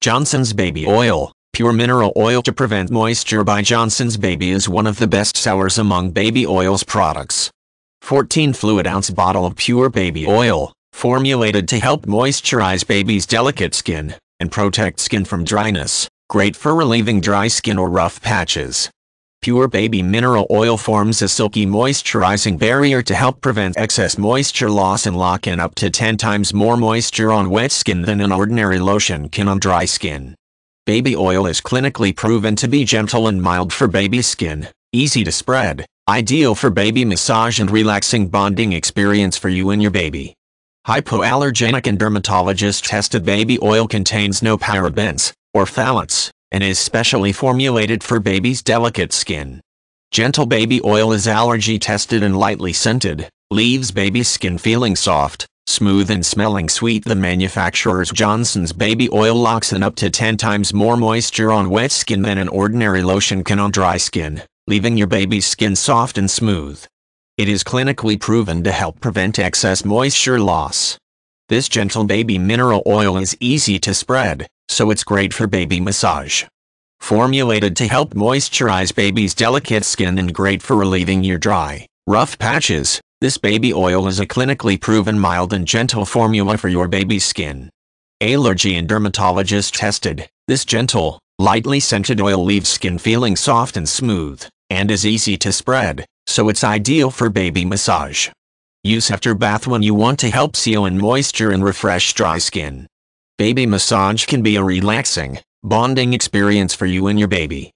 Johnson's Baby Oil, pure mineral oil to prevent moisture by Johnson's Baby is one of the best sellers among baby oils products. 14 fluid ounce bottle of pure baby oil, formulated to help moisturize baby's delicate skin, and protect skin from dryness, great for relieving dry skin or rough patches. Pure baby mineral oil forms a silky moisturizing barrier to help prevent excess moisture loss and lock in up to 10 times more moisture on wet skin than an ordinary lotion can on dry skin. Baby oil is clinically proven to be gentle and mild for baby skin, easy to spread, ideal for baby massage and relaxing bonding experience for you and your baby. Hypoallergenic and dermatologist tested baby oil contains no parabens, or phthalates, and is specially formulated for baby's delicate skin. Gentle baby oil is allergy tested and lightly scented, leaves baby's skin feeling soft, smooth and smelling sweet. The manufacturer's Johnson's baby oil locks in up to 10 times more moisture on wet skin than an ordinary lotion can on dry skin, leaving your baby's skin soft and smooth. It is clinically proven to help prevent excess moisture loss. This gentle baby mineral oil is easy to spread, so it's great for baby massage. Formulated to help moisturize baby's delicate skin and great for relieving your dry, rough patches, this baby oil is a clinically proven mild and gentle formula for your baby's skin. Allergy and dermatologist tested, this gentle, lightly scented oil leaves skin feeling soft and smooth, and is easy to spread, so it's ideal for baby massage. Use after bath when you want to help seal in moisture and refresh dry skin. Baby massage can be a relaxing, bonding experience for you and your baby.